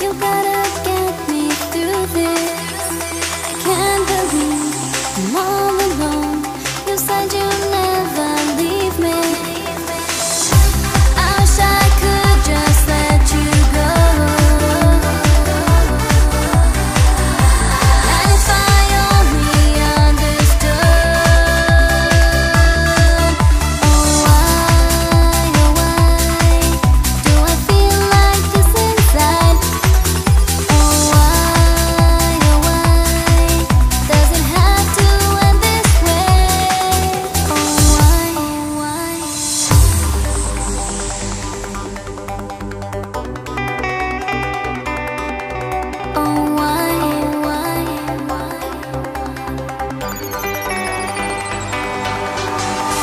eu quero.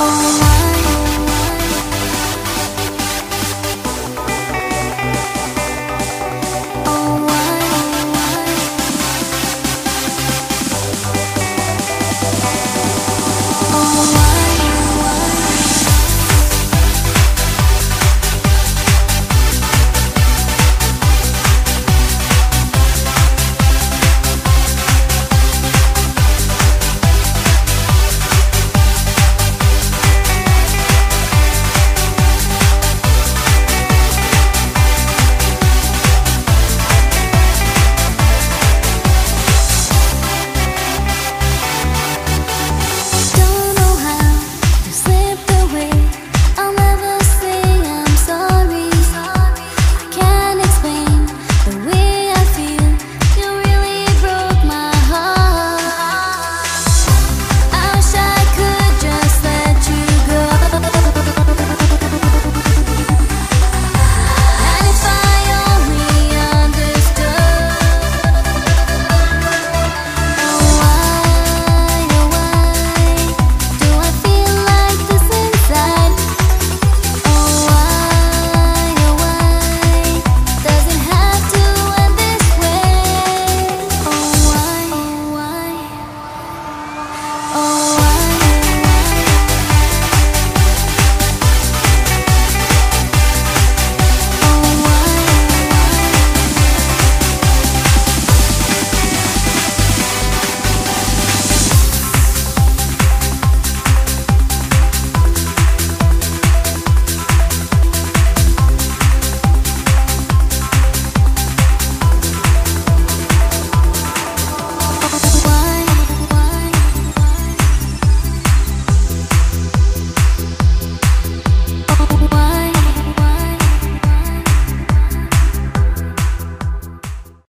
Oh.